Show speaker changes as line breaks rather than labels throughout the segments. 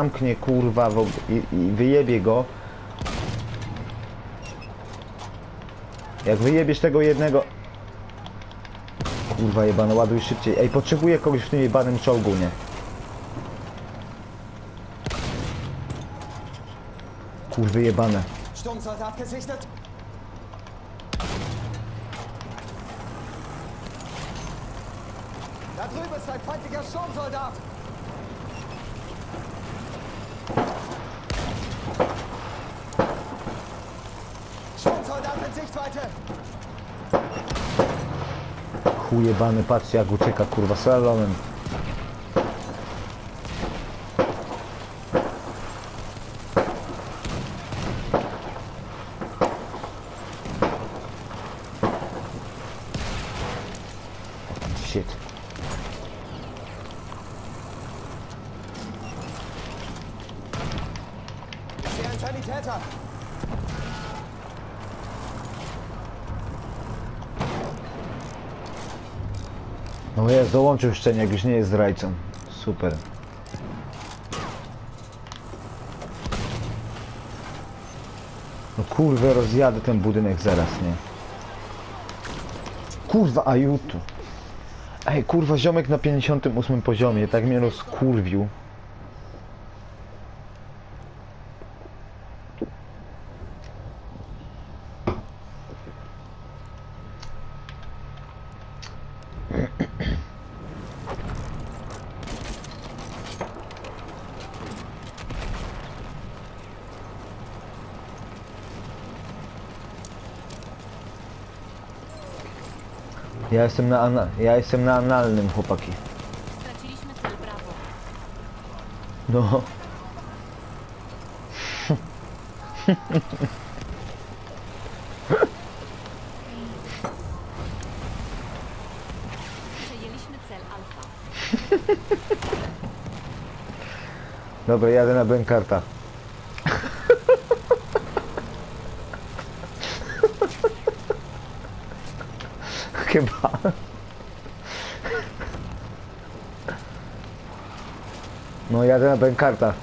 zamknie kurwa w, i, i wyjebie go. Jak wyjebiesz tego jednego... Kurwa jebano, ładuj szybciej. Ej, potrzebuję kogoś w tym jebanym czołgu, nie? Kurwy jebane.
Da drüben ist ein feindlicher Sturmsoldat. Sturmsoldat in Sichtweite.
Chuj jebany, patrzcie jak ucieka kurwa slalomem. Shit.
Sanitäter.
No jest, dołączył szczeniak, już nie jest zdrajcą. Super. No kurwa, rozjadę ten budynek zaraz, nie? Kurwa, ajutu. Ej, kurwa, ziomek na 58 poziomie, tak mnie rozkurwił. Ja jestem na, ana- ja jestem na analnym, chłopaki.
Straciliśmy cel Brawo.
No.
Przejęliśmy cel Alfa.
Dobra, jadę na Benkarta. Chyba. No, jadę na Benkarta.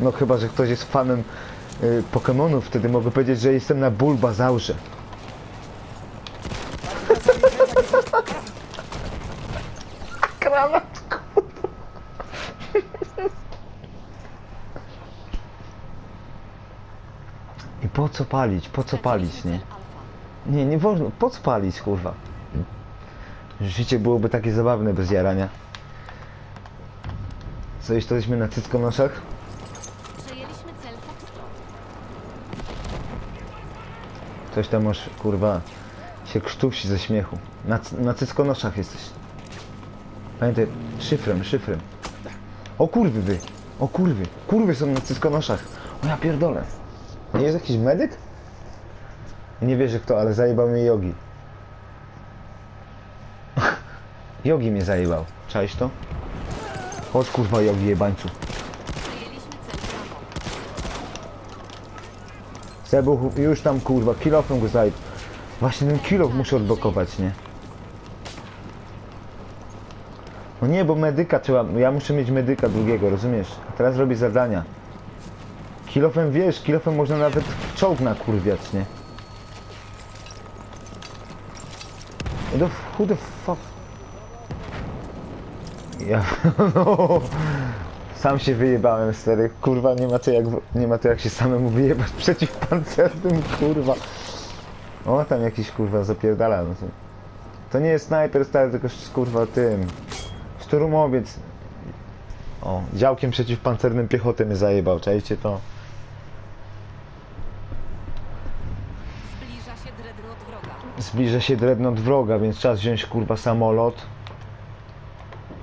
No chyba, że ktoś jest fanem y, Pokemonów, wtedy mogę powiedzieć, że jestem na Bulbazaurze. Granat, I po co palić? Po co palić, nie? Nie, nie wolno. Po co palić, kurwa? Życie byłoby takie zabawne bez jarania. Co, już to jesteśmy na cyckonoszach?
Przejęliśmy cel.
Coś tam masz, kurwa, się krztusi ze śmiechu. Na, na cyckonoszach jesteś. Pamiętaj, szyfrem, szyfrem. O kurwy wy! O kurwy! Kurwy są na cyckonoszach! O ja pierdolę! Nie jest jakiś medyk? Nie wierzę kto, ale zajebał mnie Jogi. Jogi mnie zajebał. Czaisz to? Chodź kurwa Jogi jebańcu. Sebuch już tam kurwa, kilofem go zajeb. Właśnie ten kilof muszę odblokować, nie? No nie, bo medyka trzeba, ja muszę mieć medyka drugiego, rozumiesz? A teraz robię zadania. Kilofem wiesz, kilofem można nawet czołg nakurwiać, nie? The, who the fuck? Ja, no, sam się wyjebałem, stary. Kurwa, nie ma to jak, nie ma to jak się samemu wyjebać przeciwpancernym, kurwa. O, tam jakiś kurwa zapierdala. No to, nie jest snajper, stary, tylko kurwa tym. Szturmowiec. O, działkiem przeciwpancernym piechotę mnie zajebał, czajcie to?
Zbliża się dreadnought wroga.
Zbliża się dreadnought wroga, więc czas wziąć kurwa samolot.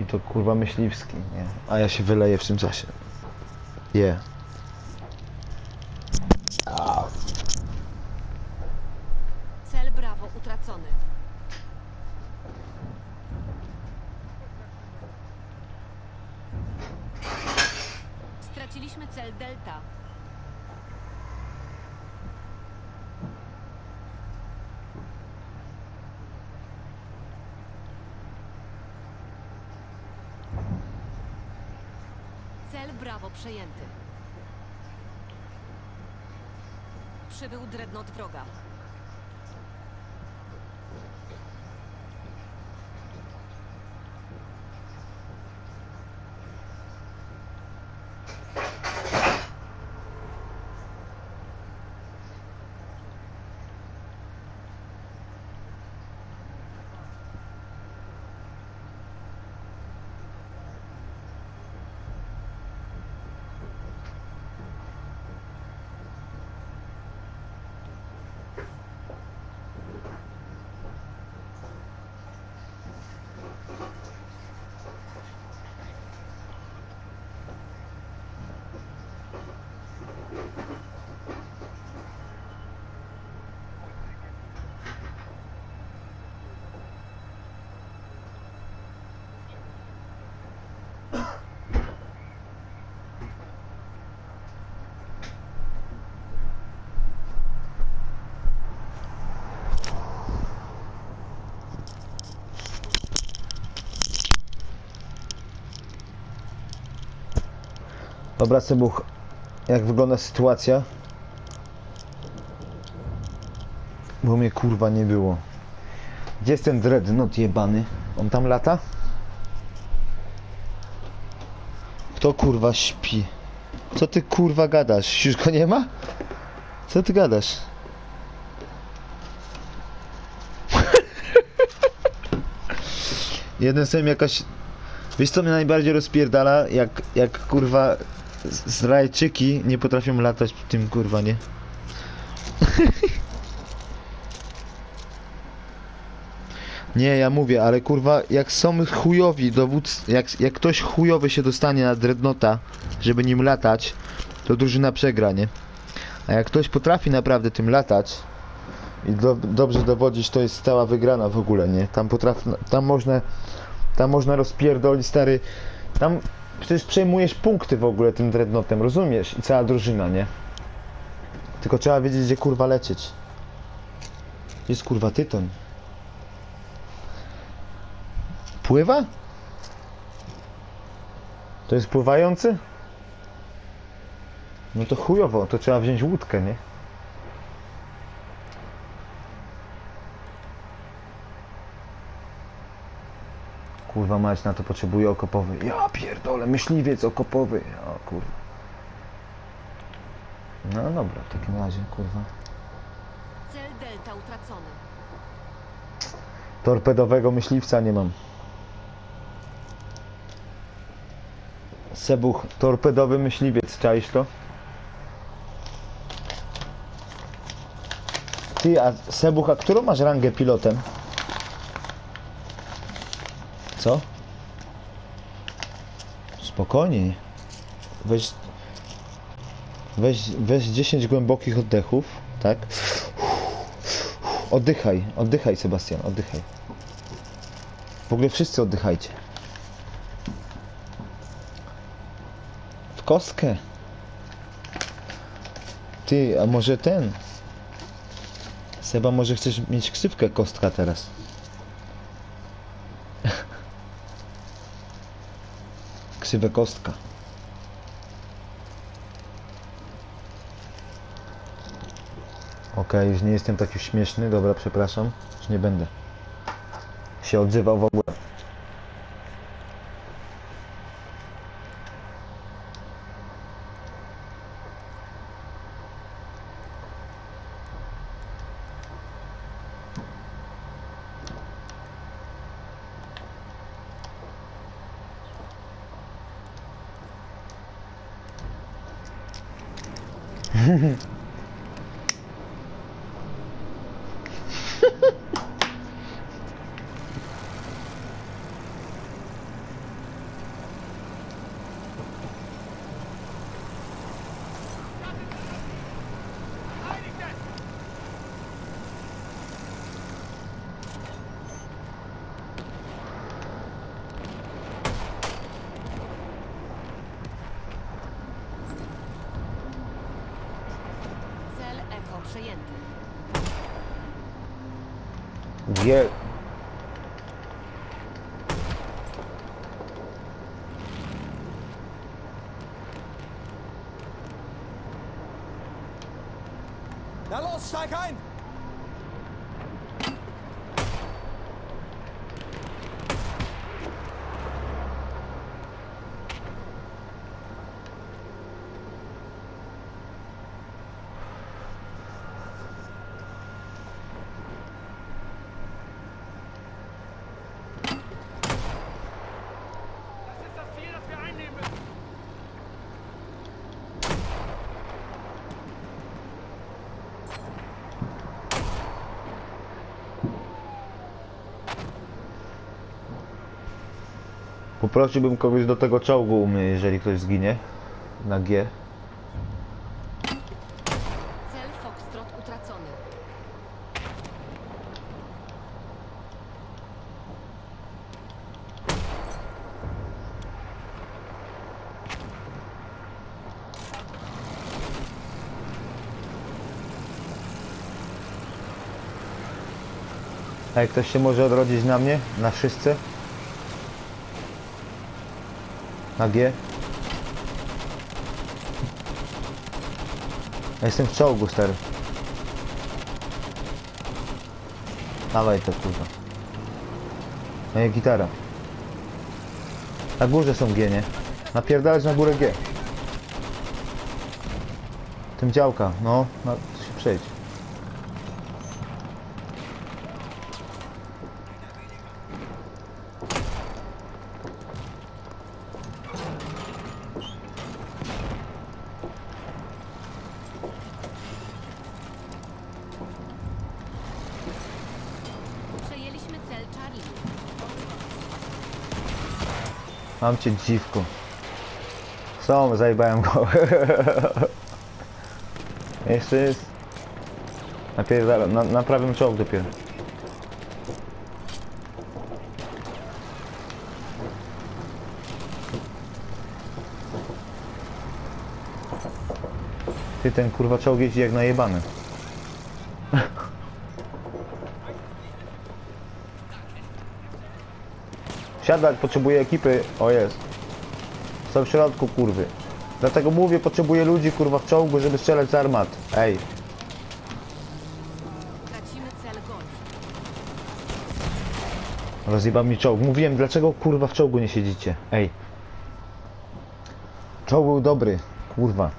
I to kurwa myśliwski, nie? A ja się wyleję w tym czasie. Je.
Cel Brawo utracony. Straciliśmy cel Delta. Brawo przejęty. Przybył dreadnought wroga.
Dobra, Sebuch, jak wygląda sytuacja? Bo mnie kurwa nie było. Gdzie jest ten dreadnought jebany? On tam lata? Kto kurwa śpi? Co ty kurwa gadasz? Już go nie ma? Co ty gadasz? Jeden sobie jakaś... Wiesz co mnie najbardziej rozpierdala? Jak, jak kurwa z- zrajczyki nie potrafią latać tym kurwa, nie? Nie, ja mówię, ale kurwa, jak są chujowi dowódcy, jak, jak ktoś chujowy się dostanie na dreadnota, żeby nim latać, to drużyna przegra, nie? A jak ktoś potrafi naprawdę tym latać i do, dobrze dowodzić, to jest stała wygrana w ogóle, nie? Tam potrafi, tam można, tam można rozpierdolić, stary, tam przecież przejmujesz punkty w ogóle tym dreadnotem, rozumiesz? I cała drużyna, nie? Tylko trzeba wiedzieć, gdzie kurwa lecieć. Jest kurwa tytoń. Pływa? To jest pływający? No to chujowo, to trzeba wziąć łódkę, nie? Kurwa mać na to potrzebuje okopowy. Ja pierdolę, myśliwiec okopowy. O kurwa. No dobra, w takim razie, kurwa.
Cel Delta utracony.
Torpedowego myśliwca nie mam. Sebuch, torpedowy myśliwiec, czaisz to? Ty, a Sebuch, a którą masz rangę pilotem? Co? Spokojnie. Weź... Weź, weź 10 głębokich oddechów, tak? Oddychaj, oddychaj Sebastian, oddychaj. W ogóle wszyscy oddychajcie. W kostkę. Ty, a może ten? Seba, może chcesz mieć ksywkę kostka teraz? Ksywę kostka. Okej, już nie jestem taki śmieszny, dobra, przepraszam. Już nie będę się odzywał w ogóle.
Cel Echo przejęty.
Gdzie... Poprosiłbym kogoś do tego czołgu u mnie, jeżeli ktoś zginie. Na G.
Cel Foxtrot utracony.
Ej, ktoś się może odrodzić na mnie? Na wszyscy? Na G? Ja jestem w czołgu, stary. Dawaj to, kurwa. Moja gitara. Na górze są G, nie? Napierdalać na górę G. Tym działka, no, to się przejdź.
Przejęliśmy cel Charlie.
Mam cię dziwko. Są, zajebałem go. Jeszcze jest. Napierdala, na, czołg dopiero. Ty ten kurwa czołg jeździ jak najebany. Siadać, potrzebuję ekipy. O jest. Są w środku kurwy. Dlatego mówię, potrzebuję ludzi kurwa w czołgu, żeby strzelać z armat. Ej, rozjebał mi czołg. Mówiłem, dlaczego kurwa w czołgu nie siedzicie? Ej. Czołg był dobry. Kurwa.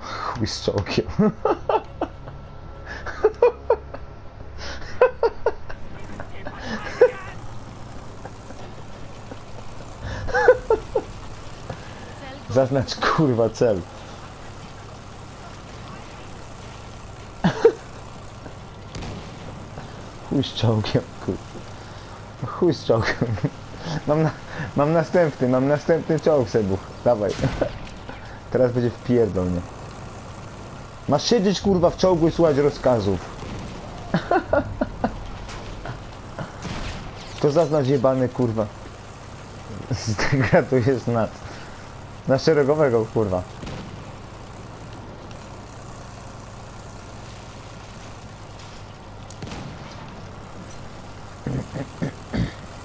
Chuj z czołgiem. Zaznacz kurwa cel. Chuj z czołgiem, kurwa. Chuj z czołgiem. Mam, na, mam następny, mam następny czołg Sebuch. Dawaj. Teraz będzie wpierdol mnie. Masz siedzieć kurwa w czołgu i słuchać rozkazów. To zaznacz jebany kurwa. Zdegradujesz nad. Na szeregowego, kurwa.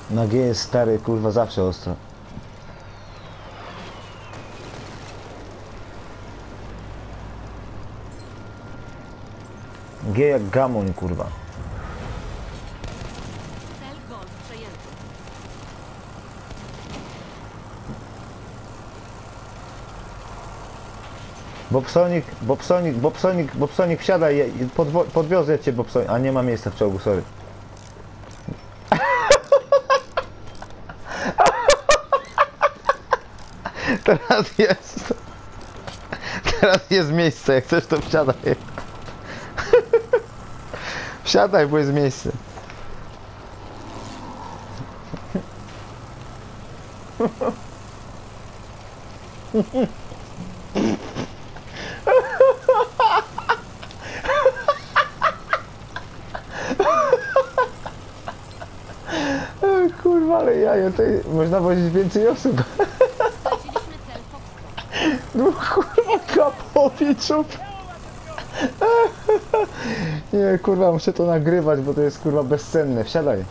Na G jest stary, kurwa, zawsze ostro. G jak gamoń, kurwa.
Cel Golf przejęty.
Bobsonik, Bobsonik, Bobsonik, Bobsonik, wsiadaj, je- podwo- podwiozę cię, Bobsonik. A nie ma miejsca w czołgu, sorry. Teraz jest. Teraz jest miejsce, jak chcesz to wsiadaj. Wsiadaj, bo jest miejsce. O, Kurwa, ale jajo, to można wozić więcej osób. No kurwa, kapowiczów. Nie, kurwa, muszę to nagrywać, bo to jest kurwa bezcenne. Wsiadaj.